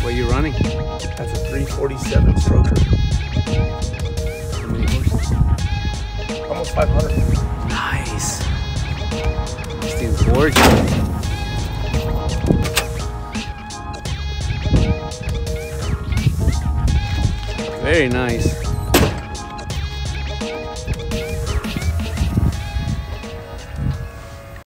What are you running? That's a 347 stroker. How many horses? Almost 500. Nice. This thing's gorgeous. Very nice.